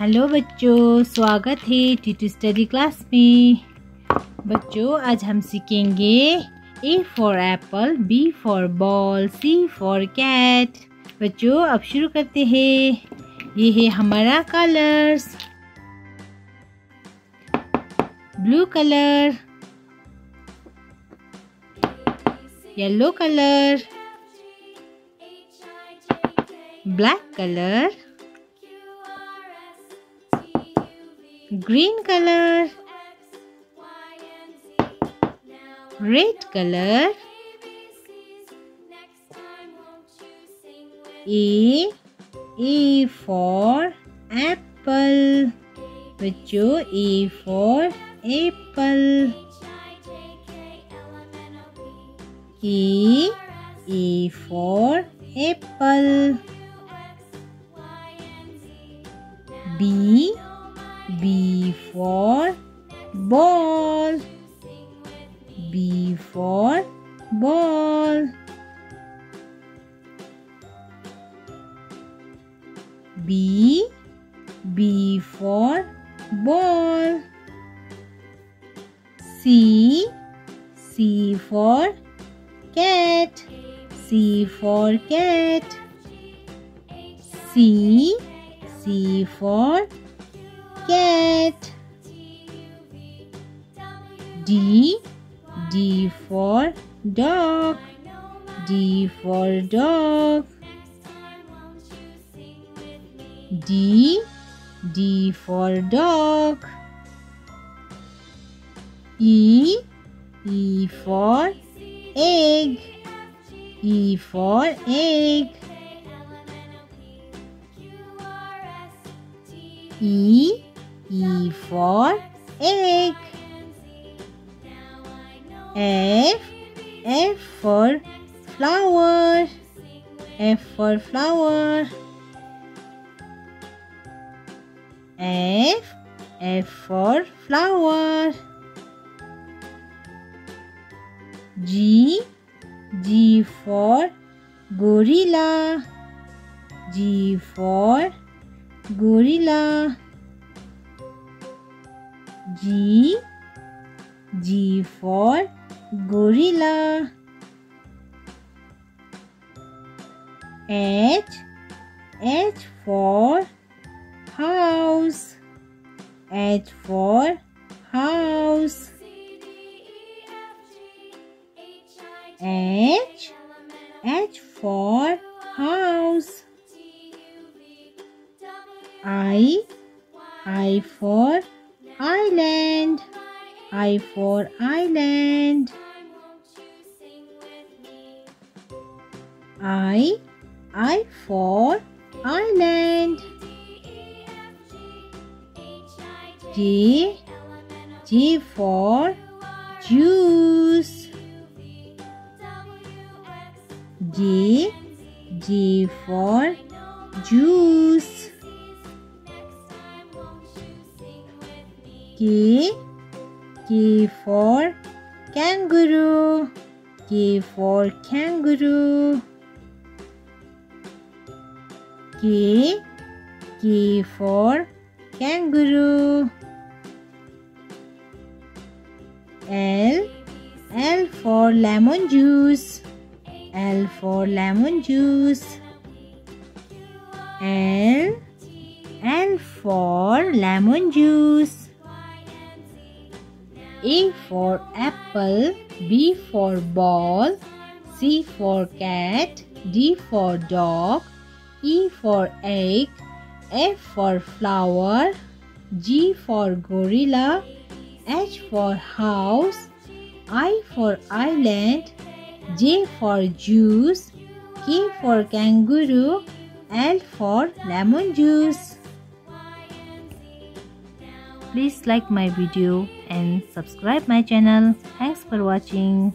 Hello बच्चों, स्वागत है टीटू स्टडी क्लास में। बच्चों, आज हम सीखेंगे A for apple B for ball C for cat बच्चों, अब शुरू करते हैं। ये है हमारा colours blue colour yellow colour black colour green color red color A A for apple बच्चों A for apple A A for apple B B for ball. B for ball. B B for ball. C C for cat. C for cat. C C for cat. D D for dog. D for dog. D D for dog. E E for egg. E for egg. E E for egg. F F for flower. F for flower. F F for flower. G G for gorilla. G for gorilla. G G for gorilla. H H for house. H for house. H H island. I for island. I I for island. J J for juice. J J for juice. K K for kangaroo. K for kangaroo. K K for kangaroo. L L for lemon juice. L for lemon juice. L L for lemon juice. A for apple, B for ball, C for cat, D for dog, E for egg, F for flower, G for gorilla, H for house, I for island, J for juice, K for kangaroo, L for lemon juice. Please like my video and subscribe my channel. Thanks for watching.